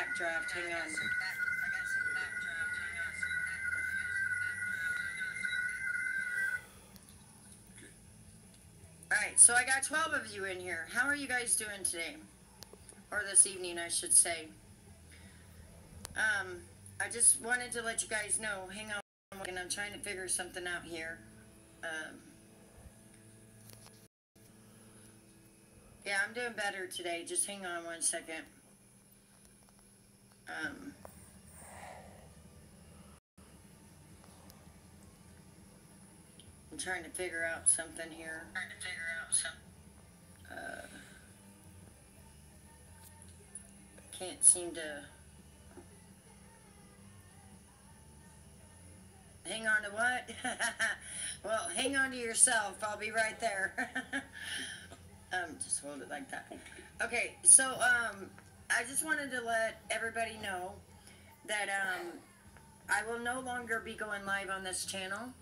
backdraft. Hang on. Alright, so I got 12 of you in here. How are you guys doing today? Or this evening, I should say. Um, I just wanted to let you guys know. Hang on, I'm trying to figure something out here. Um, yeah, I'm doing better today. Just hang on one second. Um, I'm trying to figure out something here. Trying to figure out some. Uh, can't seem to. Hang on to what? well, hang on to yourself. I'll be right there. um, just hold it like that. Okay, so um, I just wanted to let everybody know that um, I will no longer be going live on this channel.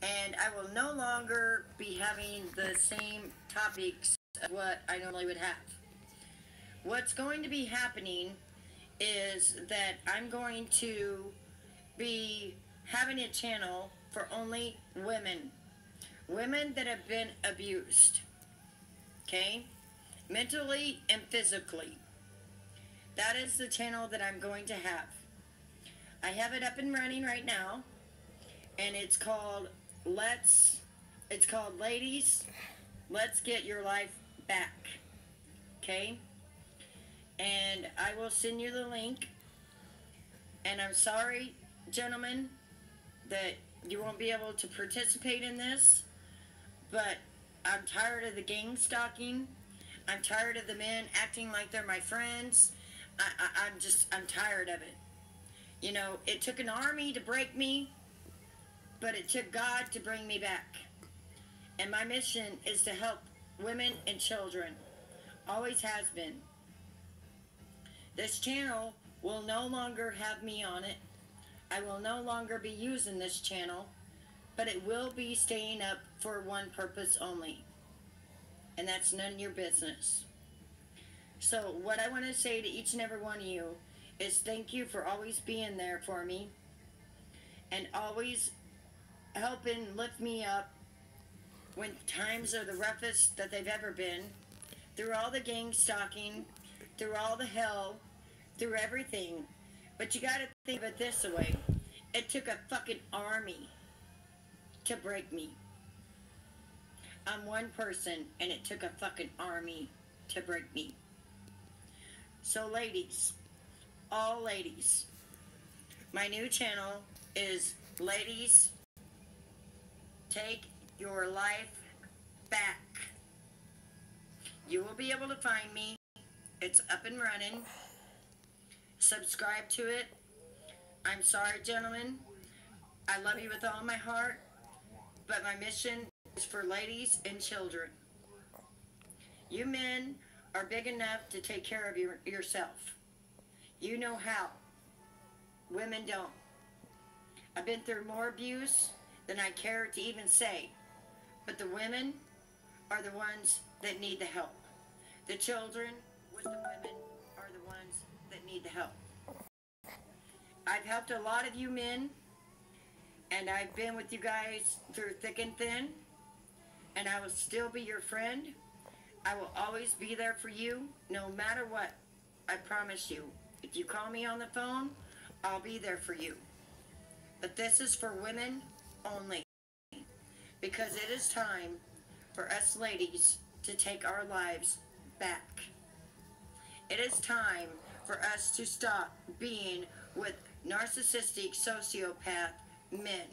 And I will no longer be having the same topics what I normally would have. What's going to be happening is that I'm going to be having a channel for only women. Women that have been abused. Okay? Mentally and physically. That is the channel that I'm going to have. I have it up and running right now. And it's called Let's, it's called Ladies, Let's Get Your Life Back. Okay? And I will send you the link. And I'm sorry, gentlemen, that you won't be able to participate in this, but I'm tired of the gang stalking. I'm tired of the men acting like they're my friends. I, I, I'm just, I'm tired of it. You know, it took an army to break me, but it took God to bring me back. And my mission is to help women and children. Always has been. This channel will no longer have me on it. I will no longer be using this channel, but it will be staying up for one purpose only. And that's none of your business. So what I want to say to each and every one of you is thank you for always being there for me and always helping lift me up when times are the roughest that they've ever been, through all the gang stalking, through all the hell, through everything. But you gotta think of it this way. It took a fucking army to break me. I'm one person and it took a fucking army to break me. So ladies, all ladies, my new channel is Ladies Take Your Life Back. You will be able to find me. It's up and running. Subscribe to it. I'm sorry, gentlemen. I love you with all my heart, but my mission is for ladies and children. You men are big enough to take care of your, yourself. You know how. Women don't. I've been through more abuse than I care to even say. But the women are the ones that need the help. The children with the women are the ones that need the help. I've helped a lot of you men, and I've been with you guys through thick and thin, and I will still be your friend. I will always be there for you, no matter what. I promise you. If you call me on the phone, I'll be there for you. But this is for women only. Because it is time for us ladies to take our lives back. It is time for us to stop being with narcissistic sociopath men.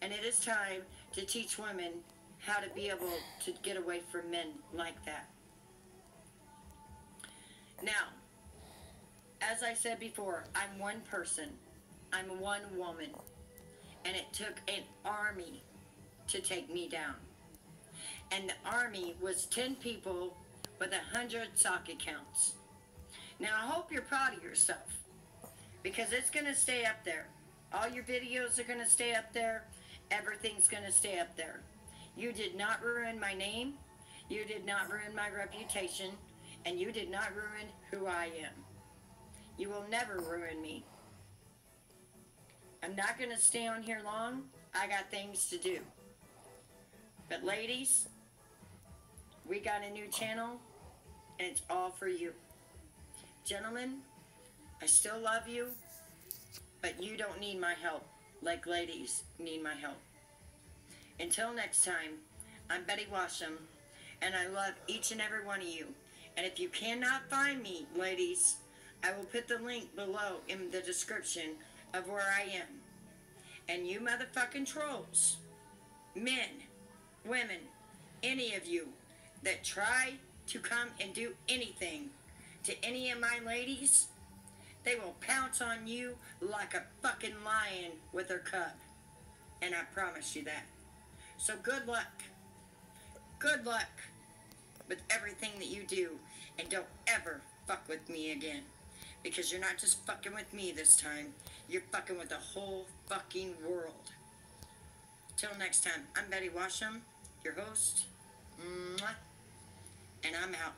And it is time to teach women how to be able to get away from men like that. Now, as I said before, I'm one person. I'm one woman. And it took an army to take me down. And the army was 10 people with a 100 sock accounts. Now, I hope you're proud of yourself because it's going to stay up there. All your videos are going to stay up there. Everything's going to stay up there. You did not ruin my name. You did not ruin my reputation. and you did not ruin who I am. You will never ruin me. I'm not going to stay on here long. I got things to do. But, ladies, we got a new channel, and it's all for you. Gentlemen, I still love you, but you don't need my help like ladies need my help. Until next time, I'm Betty Washam, and I love each and every one of you. And if you cannot find me, ladies, I will put the link below in the description of where I am. And you motherfucking trolls, men, women, any of you that try to come and do anything to any of my ladies, they will pounce on you like a fucking lion with her cub. And I promise you that. So good luck. Good luck with everything that you do. And don't ever fuck with me again. Because you're not just fucking with me this time. You're fucking with the whole fucking world. Till next time, I'm Betty Washam, your host. And I'm out.